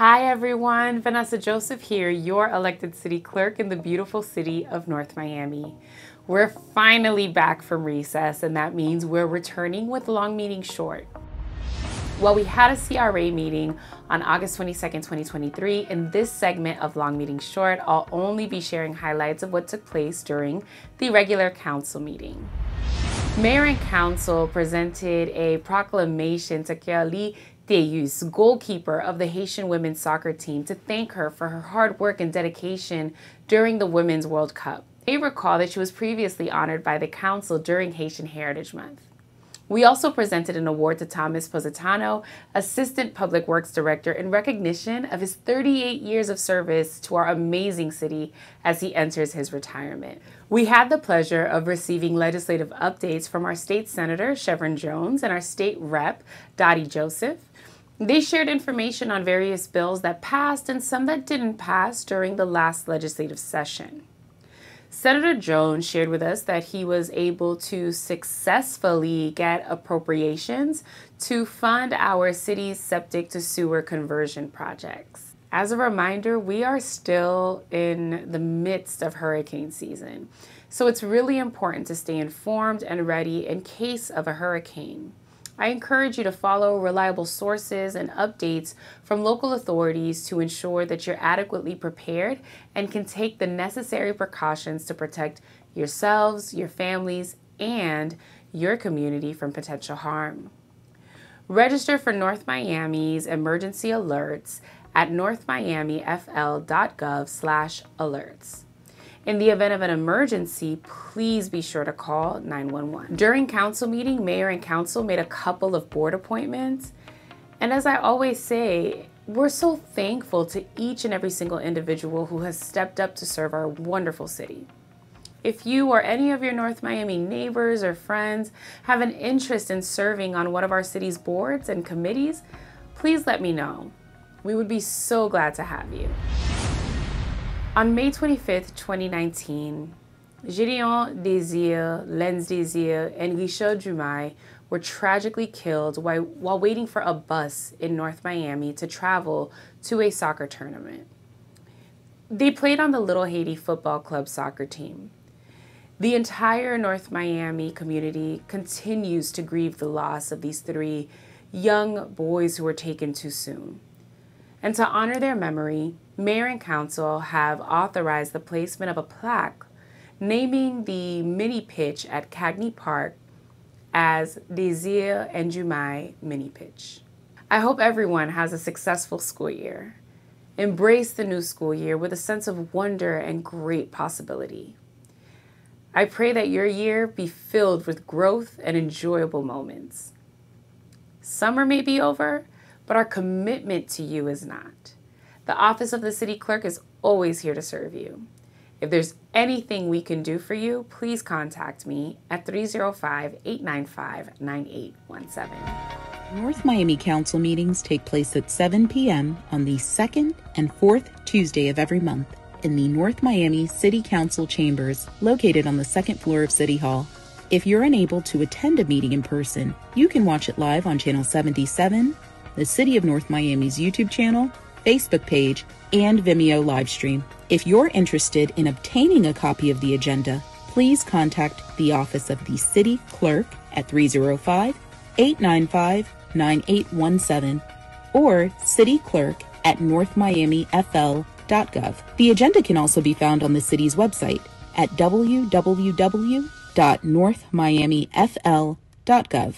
Hi everyone, Vanessa Joseph here, your elected city clerk in the beautiful city of North Miami. We're finally back from recess, and that means we're returning with Long Meeting Short. Well, we had a CRA meeting on August 22nd, 2023. In this segment of Long Meeting Short, I'll only be sharing highlights of what took place during the regular council meeting. Mayor and council presented a proclamation to Kerly Theus, goalkeeper of the Haitian women's soccer team, to thank her for her hard work and dedication during the Women's World Cup. They recall that she was previously honored by the council during Haitian Heritage Month. We also presented an award to Thomas Positano, Assistant Public Works Director, in recognition of his 38 years of service to our amazing city as he enters his retirement. We had the pleasure of receiving legislative updates from our state senator, Shevrin Jones, and our state rep, Dotie Joseph. They shared information on various bills that passed and some that didn't pass during the last legislative session. Senator Jones shared with us that he was able to successfully get appropriations to fund our city's septic to sewer conversion projects. As a reminder, we are still in the midst of hurricane season, so it's really important to stay informed and ready in case of a hurricane. I encourage you to follow reliable sources and updates from local authorities to ensure that you're adequately prepared and can take the necessary precautions to protect yourselves, your families, and your community from potential harm. Register for North Miami's emergency alerts at northmiamifl.gov/alerts. In the event of an emergency, please be sure to call 911. During council meeting, mayor and council made a couple of board appointments. And as I always say, we're so thankful to each and every single individual who has stepped up to serve our wonderful city. If you or any of your North Miami neighbors or friends have an interest in serving on one of our city's boards and committees, please let me know. We would be so glad to have you. On May 25, 2019, Gideon Desir, Lenz Desir, and Richard Dumais were tragically killed while, while waiting for a bus in North Miami to travel to a soccer tournament. They played on the Little Haiti Football Club soccer team. The entire North Miami community continues to grieve the loss of these three young boys who were taken too soon. And to honor their memory, Mayor and Council have authorized the placement of a plaque naming the mini pitch at Cagni Park as Desir and Jumai Mini Pitch. I hope everyone has a successful school year. Embrace the new school year with a sense of wonder and great possibility. I pray that your year be filled with growth and enjoyable moments. Summer may be over, but our commitment to you is not. The Office of the City Clerk is always here to serve you. If there's anything we can do for you, please contact me at 305 895 9817. North Miami Council meetings take place at 7 p.m. on the second and fourth Tuesday of every month in the North Miami City Council chambers located on the second floor of City Hall. If you're unable to attend a meeting in person, you can watch it live on Channel 77 the City of North Miami's YouTube channel, Facebook page, and Vimeo livestream. If you're interested in obtaining a copy of the agenda, please contact the Office of the City Clerk at 305 895 9817 or City Clerk at northmiamifl.gov. The agenda can also be found on the city's website at www.northmiamifl.gov.